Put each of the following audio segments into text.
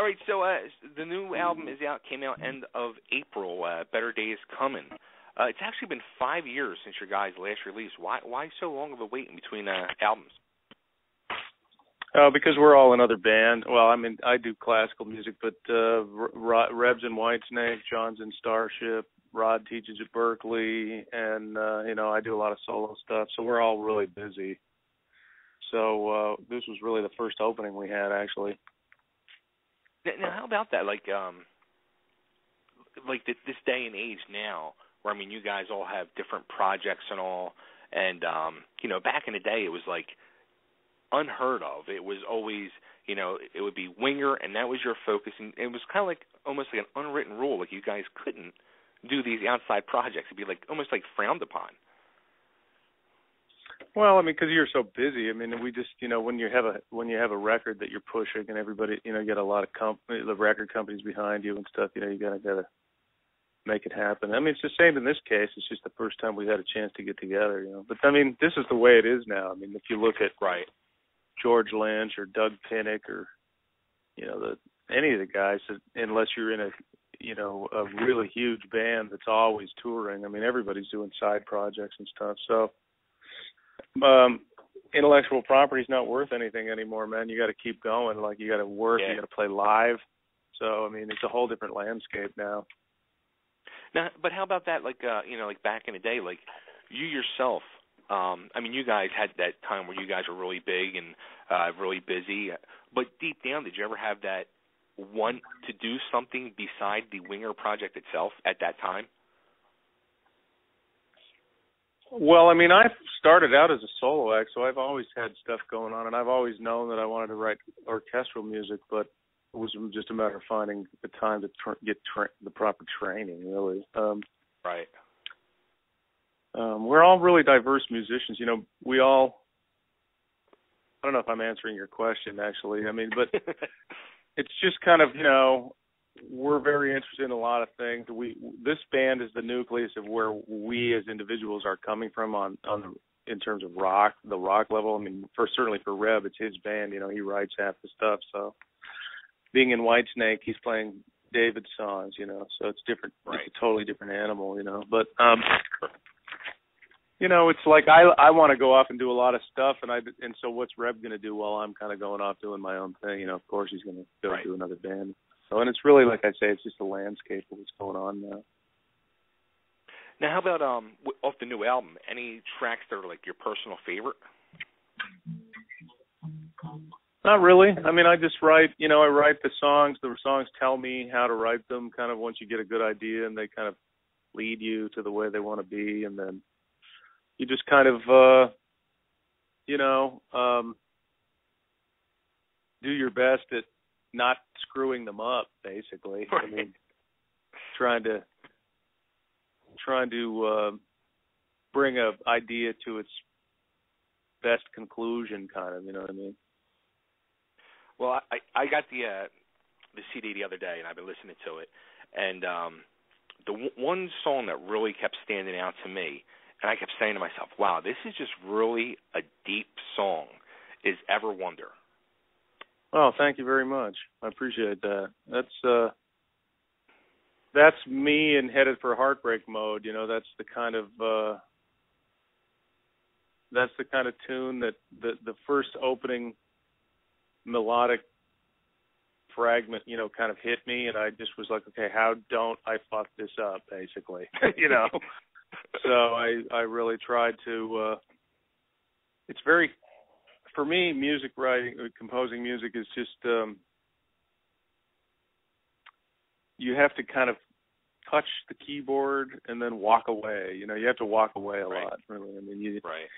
All right, so uh, the new album is out, came out end of April. Uh, Better Days Coming. Uh, it's actually been five years since your guys' last release. Why why so long of a wait in between uh, albums? Uh, because we're all another band. Well, I mean, I do classical music, but uh, R- Reb's in Whitesnake, John's in Starship, Rod teaches at Berklee, and uh, you know, I do a lot of solo stuff. So we're all really busy. So uh, this was really the first opening we had, actually. Now, how about that? Like, um, like this day and age now, where I mean, you guys all have different projects and all, and um, you know, back in the day, it was like unheard of. It was always, you know, it would be winger, and that was your focus, and it was kind of like almost like an unwritten rule, like you guys couldn't do these outside projects. It'd be like almost like frowned upon. Well, I mean, because you're so busy. I mean, we just, you know, when you have a when you have a record that you're pushing, and everybody, you know, you get a lot of comp the record companies behind you and stuff. You know, you gotta gotta make it happen. I mean, it's the same in this case. It's just the first time we had a chance to get together. You know, but I mean, this is the way it is now. I mean, if you look at right George Lynch or Doug Pinnick or you know the any of the guys, that, unless you're in a you know a really huge band that's always touring. I mean, everybody's doing side projects and stuff. So um intellectual property is not worth anything anymore, man. You got to keep going. Like you got to work. Yeah. You got to play live. So I mean, it's a whole different landscape now. Now, but how about that? Like, uh, you know, like back in the day, like you yourself. Um, I mean, you guys had that time where you guys were really big and uh, really busy. But deep down, did you ever have that want to do something beside the Winger project itself at that time? Well, I mean, I started out as a solo act, so I've always had stuff going on, and I've always known that I wanted to write orchestral music, but it was just a matter of finding the time to tr- get tra- the proper training, really. Um, right. Um, we're all really diverse musicians. You know, we all. I don't know if I'm answering your question, actually. I mean, but it's just kind of you know we're very interested in a lot of things. We this band is the nucleus of where we as individuals are coming from on on the, in terms of rock, the rock level. I mean, for certainly for Reb, it's his band. You know, he writes half the stuff. So being in Whitesnake, he's playing David's songs. You know, so it's different. Right. It's a totally different animal. You know, but um you know, it's like I I want to go off and do a lot of stuff, and I and so what's Reb going to do while I'm kind of going off doing my own thing? You know, of course he's going to go Right. do another band. So, and it's really like I say, it's just the landscape of what's going on now. Now, how about um off the new album? Any tracks that are like your personal favorite? Not really. I mean, I just write. You know, I write the songs. The songs tell me how to write them. Kind of once you get a good idea, and they kind of lead you to the way they want to be, and then you just kind of, uh you know, um do your best at not screwing them up. Basically, I mean, trying to trying to uh, bring a idea to its best conclusion, kind of. You know what I mean? Well, I I got the uh the CD the other day, and I've been listening to it, and um the w- one song that really kept standing out to me, and I kept saying to myself, "Wow, this is just really a deep song." Is Ever Wonder? Oh, thank you very much. I appreciate that. That's uh that's me and headed for heartbreak mode, you know, that's the kind of uh that's the kind of tune that the the first opening melodic fragment, you know, kind of hit me and I just was like, okay, how don't I fuck this up basically, you know. so I I really tried to uh it's very for me music writing uh, composing music is just um you have to kind of touch the keyboard and then walk away you know you have to walk away a Right. lot really i mean you Right.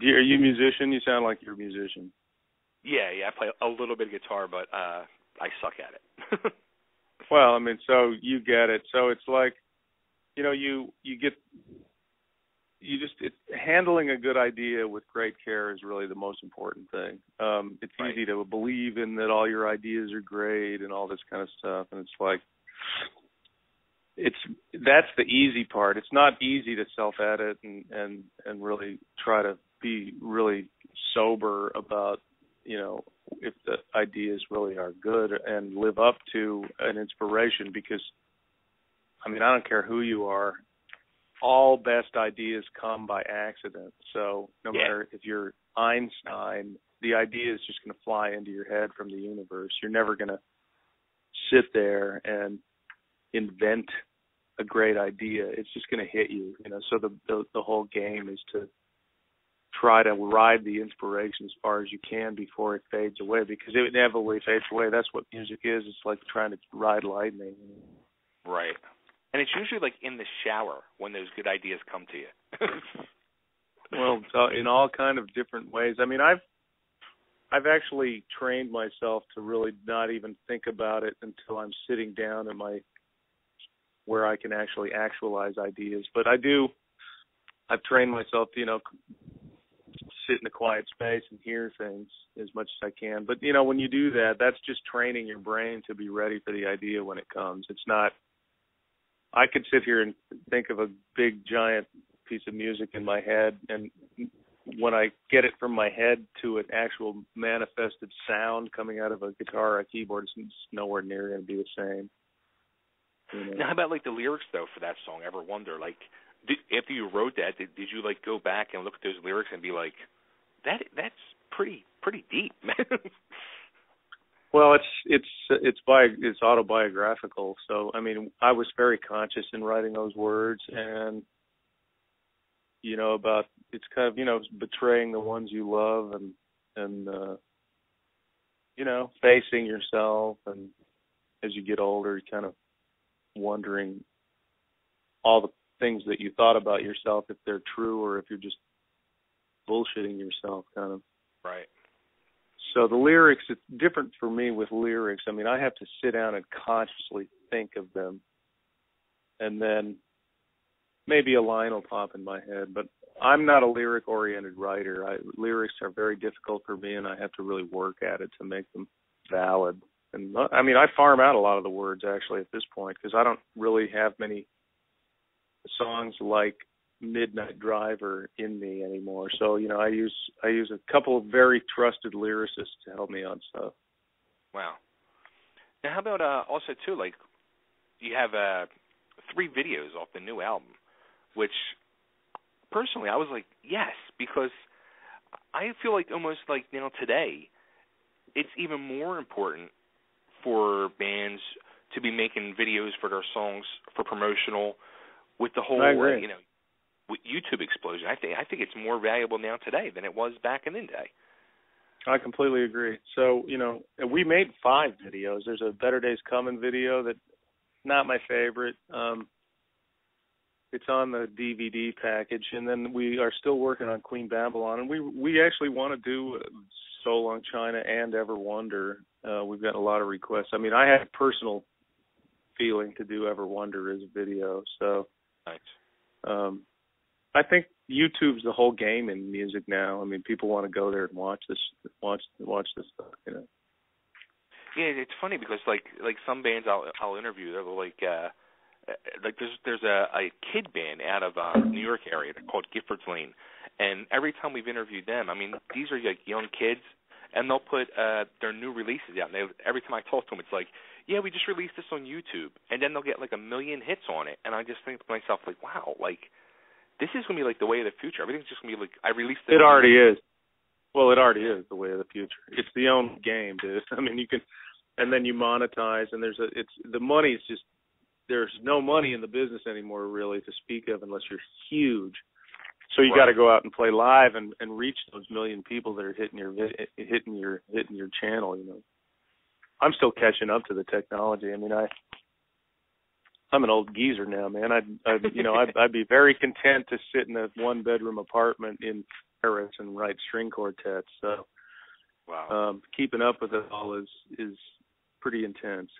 you- are you a musician you sound like you're a musician Yeah, yeah. I play a little bit of guitar, but uh I suck at it. well i mean so you get it so it's like you know you you get you just it, handling a good idea with great care is really the most important thing um it's Right. easy to believe in that all your ideas are great and all this kind of stuff and it's like it's that's the easy part it's not easy to self edit and and and really try to be really sober about you know if the ideas really are good and live up to an inspiration because I mean, I don't care who you are. All best ideas come by accident. So no Yeah. matter if you're Einstein, the idea is just going to fly into your head from the universe. You're never going to sit there and invent a great idea. It's just going to hit you, you know. So the, the the whole game is to try to ride the inspiration as far as you can before it fades away because it inevitably fades away. That's what music is. It's like trying to ride lightning. Right. And it's usually like in the shower when those good ideas come to you. well, so in all kind of different ways. I mean, I've I've actually trained myself to really not even think about it until I'm sitting down at my where I can actually actualize ideas. But I do I've trained myself to, you know, sit in a quiet space and hear things as much as I can. But you know, when you do that, that's just training your brain to be ready for the idea when it comes. It's not I could sit here and think of a big giant piece of music in my head and when I get it from my head to an actual manifested sound coming out of a guitar or a keyboard, it's nowhere near going to be the same. You know? Now, how about like the lyrics though for that song? Ever wonder like did, after you wrote that, did, did you like go back and look at those lyrics and be like, that that's pretty pretty deep, man? Well, it's it's it's by it's autobiographical. So I mean, I was very conscious in writing those words, and you know about it's kind of you know betraying the ones you love and and uh you know facing yourself and as you get older kind of wondering all the things that you thought about yourself if they're true or if you're just bullshitting yourself kind of right. So the lyrics it's different for me with lyrics. I mean i have to sit down and consciously think of them. And then maybe a line will pop in my head but i'm not a lyric oriented writer. I, lyrics are very difficult for me and i have to really work at it to make them valid. And i mean i farm out a lot of the words actually at this point because i don't really have many songs like midnight driver in me anymore. So you know i use i use a couple of very trusted lyricists to help me on stuff. Wow. Now, how about uh also too like you have uh three videos off the new album, which personally I was like yes because I feel like almost like you know today it's even more important for bands to be making videos for their songs for promotional with the whole you know YouTube explosion. I think I think it's more valuable now today than it was back in the day. I completely agree. So, you know, we made five videos. There's a Better Days Coming video that not my favorite. Um it's on the DVD package and then we are still working on Queen Babylon and we we actually want to do So Long China and Ever Wonder. Uh we've got a lot of requests. I mean, I had a personal feeling to do Ever Wonder as a video. So, Nice. um I think YouTube's the whole game in music now. I mean, people want to go there and watch this, watch watch this stuff. You know. Yeah, it's funny because like like some bands I'll I'll interview they're like uh uh, like there's there's a a kid band out of uh New York area called Giffords Lane and every time we've interviewed them I mean these are like young kids and they'll put uh their new releases out and they every time I talk to them it's like yeah we just released this on YouTube and then they'll get like a million hits on it and I just think to myself like wow like this is gonna be like the way of the future everything's just gonna be like I released It already is. Well, it already is the way of the future. It's the own game, dude. I mean, you can, and then you monetize, and there's a. It's the money is just there's no money in the business anymore really to speak of unless you're huge. So you Right. got to go out and play live and and reach those million people that are hitting your hitting your hitting your channel. You know, I'm still catching up to the technology. I mean, I I'm an old geezer now, man. I'd, I'd you know I'd, I'd be very content to sit in a one bedroom apartment in Paris and write string quartets. So wow um keeping up with it all is is pretty intense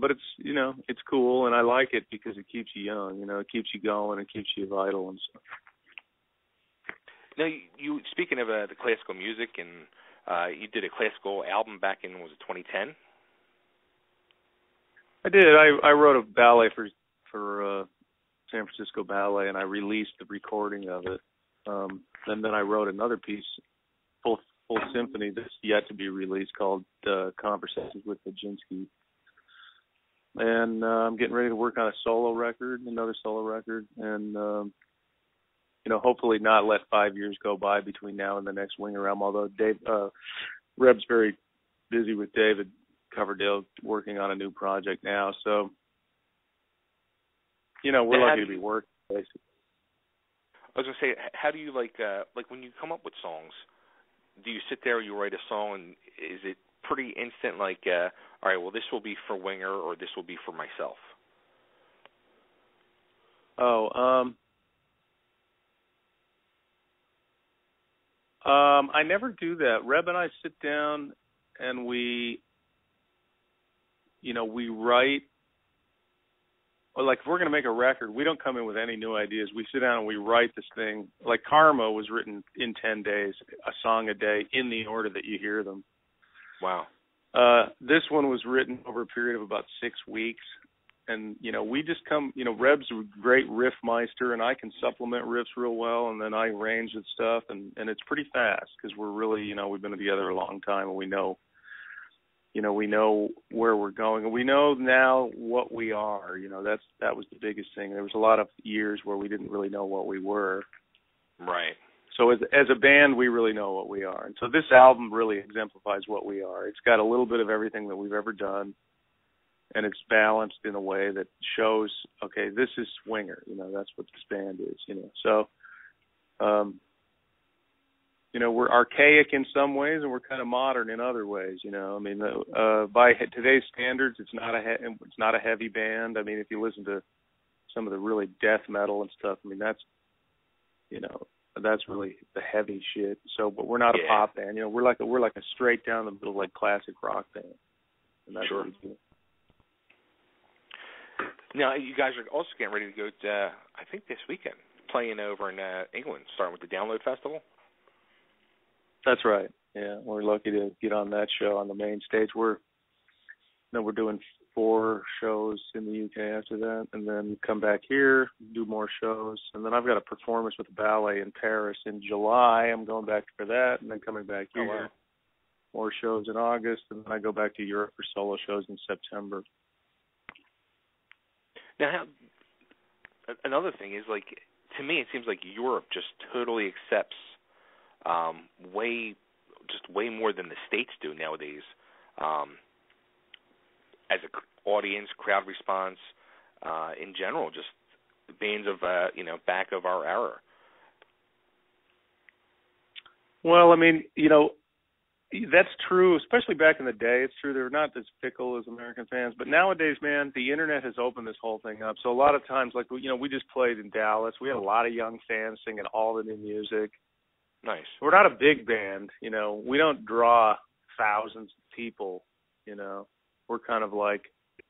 but it's you know it's cool and i like it because it keeps you young you know it keeps you going it keeps you vital and stuff Now, you, you speaking of uh, the classical music, and uh, you did a classical album back in was it 2010? I did i i wrote a ballet for for uh san francisco ballet and i released the recording of it um and then i wrote another piece full full symphony that's yet to be released called uh, Conversations with Nijinsky. And uh, I'm getting ready to work on a solo record, another solo record, and um, you know, hopefully not let five years go by between now and the next Winger Realm. Although Dave, uh, Reb's very busy with David Coverdale working on a new project now, so you know, we're lucky to be working basically. I was gonna say, how do you like uh like when you come up with songs? Do you sit there, you write a song, and is it pretty instant? Like, uh all right, well, this will be for Winger, or this will be for myself. Oh, um, um, I never do that. Reb and I sit down and we, you know, we write like if we're going to make a record, we don't come in with any new ideas. We sit down and we write this thing. Like Karma was written in 10 days, a song a day in the order that you hear them. Wow. Uh this one was written over a period of about 6 weeks and you know, we just come, you know, Reb's a great riff meister and I can supplement riffs real well and then I arrange and stuff and and it's pretty fast cuz we're really, you know, we've been together a long time and we know you know we know where we're going. And we know now what we are you know that's that was the biggest thing. There was a lot of years where we didn't really know what we were. Right. So as as a band we really know what we are. And so this album really exemplifies what we are. It's got a little bit of everything that we've ever done and it's balanced in a way that shows okay this is Winger you know that's what this band is you know. So um you know we're archaic in some ways and we're kind of modern in other ways you know. I mean uh by today's standards it's not a he- it's not a heavy band. I mean if you listen to some of the really death metal and stuff i mean that's you know that's really the heavy shit. So but we're not yeah. a pop band you know we're like a we're like a straight down the middle like classic rock band. And that's sure. what we do. Now you guys are also getting ready to go to uh, i think this weekend playing over in uh, england starting with the download festival that's right. Yeah, we're lucky to get on that show on the main stage. We're then we're doing four shows in the UK after that, and then come back here, do more shows, and then I've got a performance with the ballet in Paris in July. I'm going back for that, and then coming back here. Oh, wow. More shows in August, and then I go back to Europe for solo shows in September. Now, how, another thing is like to me, it seems like Europe just totally accepts um, way just way more than the states do nowadays. Um, as a audience, crowd response, uh, in general, just bands of uh, you know back of our era. Well, I mean, you know, that's true, especially back in the day. It's true they're not as fickle as American fans, but nowadays, man, the internet has opened this whole thing up. So a lot of times, like you know, we just played in Dallas. We had a lot of young fans singing all the new music. Nice. We're not a big band, you know. We don't draw thousands of people, you know. We're kind of like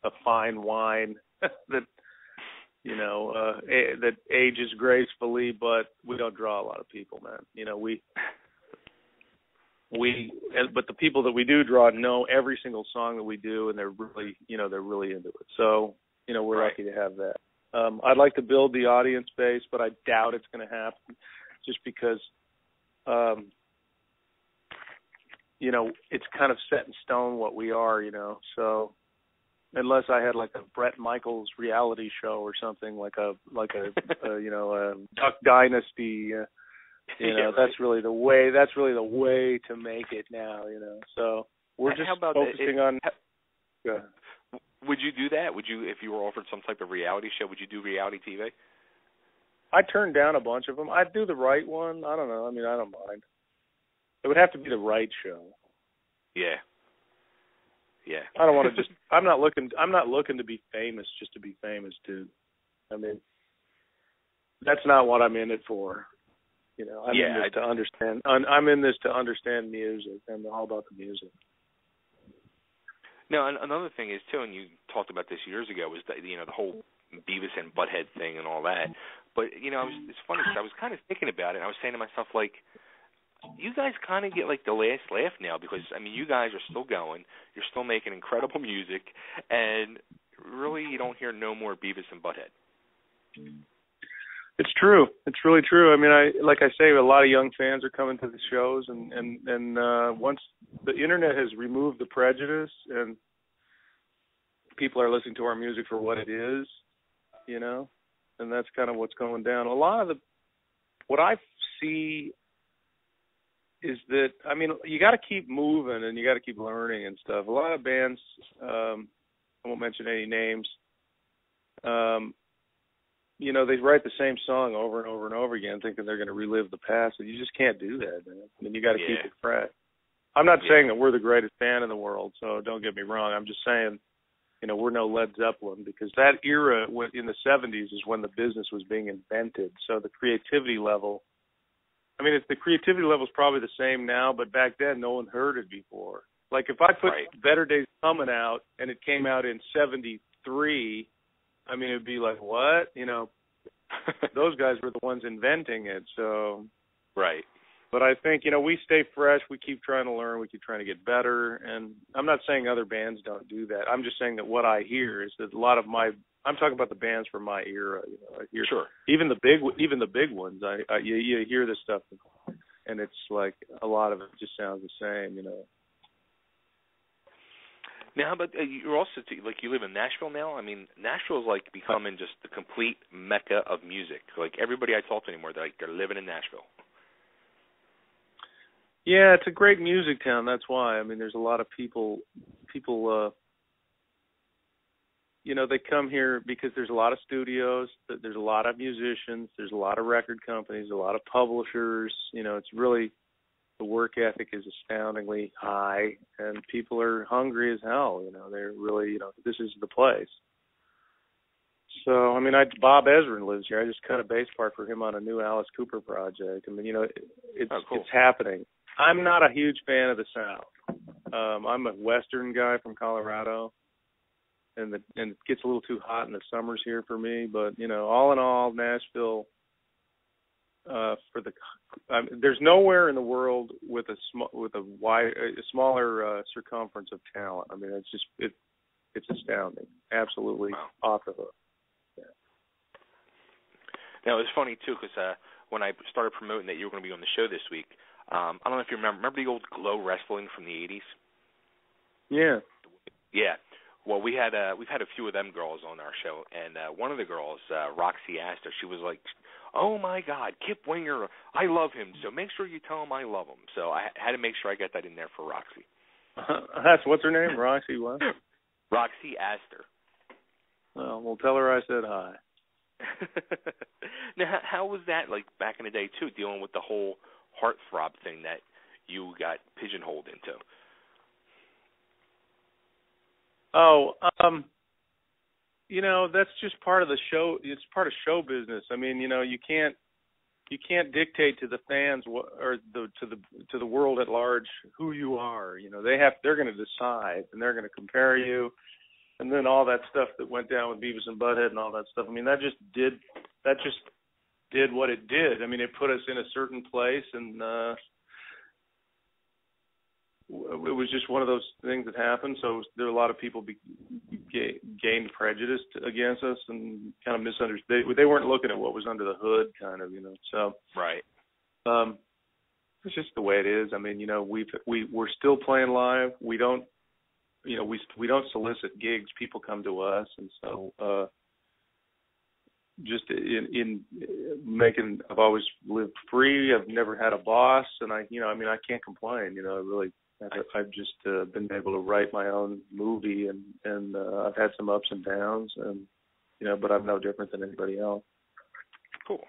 a fine wine that you know, uh a- that ages gracefully, but we don't draw a lot of people, man. You know, we we but the people that we do draw know every single song that we do and they're really, you know, they're really into it. So, you know, we're Right. lucky to have that. Um I'd like to build the audience base, but I doubt it's going to happen just because um you know it's kind of set in stone what we are you know so unless i had like a brett michaels reality show or something like a like a, a you know a duck dynasty uh, you know Yeah, right. that's really the way that's really the way to make it now you know so we're just how about the- focusing it- on yeah. Would you do that? Would you, if you were offered some type of reality show, would you do reality TV? I turned down a bunch of them i'd do the right one i don't know i mean i don't mind it would have to be the right show Yeah. Yeah. I don't want to just. I'm not looking. I'm not looking to be famous just to be famous, dude. I mean, that's not what I'm in it for. You know, I'm Yeah, in this to understand. I'm I'm in this to understand music. I'm all about the music. No, and another thing is too, and you talked about this years ago, was that you know the whole Beavis and Butthead thing and all that. But you know, it was, it's funny because I was kind of thinking about it. and I was saying to myself, like, you guys kind of get like the last laugh now because I mean, you guys are still going, you're still making incredible music, and really, you don't hear no more Beavis and Butthead. It's true. It's really true. I mean, I like I say, a lot of young fans are coming to the shows, and and and uh, once the internet has removed the prejudice, and people are listening to our music for what it is, you know, and that's kind of what's going down. A lot of the what I see is that I mean, you got to keep moving and you got to keep learning and stuff. A lot of bands, um, I won't mention any names. Um, you know, they write the same song over and over and over again, thinking they're going to relive the past, and you just can't do that, man. I mean, you got to yeah. keep it fresh. I'm not Yeah. saying that we're the greatest band in the world, so don't get me wrong. I'm just saying, you know, we're no Led Zeppelin because that era in the 70s is when the business was being invented. So the creativity level, I mean, it's the creativity level is probably the same now, but back then no one heard it before. Like if I put Right. Better Days Coming out and it came out in 73, I mean, it'd be like, what? You know, those guys were the ones inventing it. So, right. But I think you know we stay fresh. We keep trying to learn. We keep trying to get better. And I'm not saying other bands don't do that. I'm just saying that what I hear is that a lot of my I'm talking about the bands from my era. You know, I hear Sure. even the big even the big ones. I, I you, you hear this stuff, and it's like a lot of it just sounds the same. You know. Now, how about uh, you're also like you live in Nashville now? I mean, Nashville's like becoming just the complete mecca of music. Like everybody I talk to anymore, they're like they're living in Nashville. Yeah, it's a great music town. That's why. I mean, there's a lot of people. People, uh, you know, they come here because there's a lot of studios. There's a lot of musicians. There's a lot of record companies. A lot of publishers. You know, it's really the work ethic is astoundingly high, and people are hungry as hell. You know, they're really, you know, this is the place. So, I mean, I Bob Ezrin lives here. I just cut a bass part for him on a new Alice Cooper project. I mean, you know, it, it's Oh, cool. it's happening. I'm not a huge fan of the South. Um, I'm a Western guy from Colorado, and the and it gets a little too hot in the summers here for me. But you know, all in all, Nashville. Uh, for the, I mean, there's nowhere in the world with a sm- with a wide, a smaller uh, circumference of talent. I mean, it's just it, it's astounding, absolutely Wow. off the hook. Now it was funny too because uh, when I started promoting that you were going to be on the show this week, um, I don't know if you remember. Remember the old Glow Wrestling from the '80s? Yeah. Yeah. Well, we had uh we've had a few of them girls on our show, and uh one of the girls, uh Roxy Astor, she was like, "Oh my God, Kip Winger, I love him. So make sure you tell him I love him." So I had to make sure I got that in there for Roxy. That's what's her name, Roxy. What? Roxy Astor. Well, we'll tell her I said hi. now, how- how was that like back in the day too, dealing with the whole heartthrob thing that you got pigeonholed into? Oh, um, you know that's just part of the show. It's part of show business. I mean, you know, you can't you can't dictate to the fans what, or the to the to the world at large who you are. You know, they have they're going to decide and they're going to compare you, and then all that stuff that went down with Beavis and Butthead and all that stuff. I mean, that just did that just did what it did. I mean, it put us in a certain place, and uh it was just one of those things that happened. So there were a lot of people be, ga- gained prejudice against us and kind of misunderstood. They, they weren't looking at what was under the hood, kind of, you know. So Right. um it's just the way it is. I mean, you know, we've we we're still playing live. We don't you know, we we don't solicit gigs. People come to us and so uh just in in making I've always lived free. I've never had a boss and I you know, I mean I can't complain, you know, I really I've, just uh, been able to write my own movie and and uh, I've had some ups and downs and you know, but I'm no different than anybody else. Cool.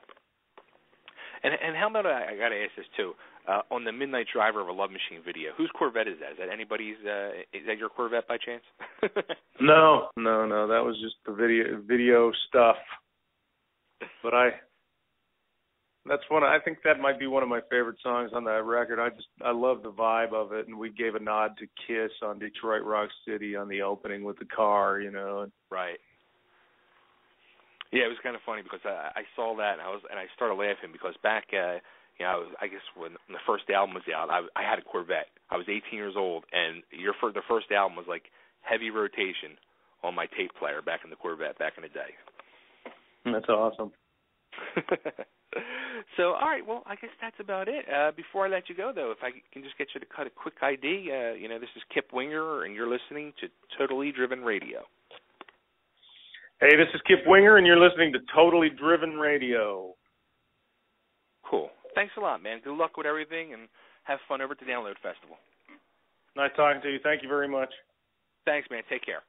And and how about I, I got to ask this too? Uh, on the Midnight Driver of a Love Machine video, whose Corvette is that? Is that anybody's? Uh, is that your Corvette by chance? No, no, no. That was just the video video stuff. But I that's one I think that might be one of my favorite songs on that record. I just I love the vibe of it and we gave a nod to Kiss on Detroit Rock City on the opening with the car, you know. Right. Yeah, it was kind of funny because I, I saw that and I was and I started laughing because back, uh, you know, I, was, I guess when, the first album was out, I, I had a Corvette. I was 18 years old, and your fir- the first album was like heavy rotation on my tape player back in the Corvette back in the day. that's awesome. so, all right. Well, I guess that's about it. Uh, before I let you go, though, if I can just get you to cut a quick ID. Uh, you know, this is Kip Winger, and you're listening to Totally Driven Radio. Hey, this is Kip Winger, and you're listening to Totally Driven Radio. Cool. Thanks a lot, man. Good luck with everything, and have fun over at the Download Festival. Nice talking to you. Thank you very much. Thanks, man. Take care.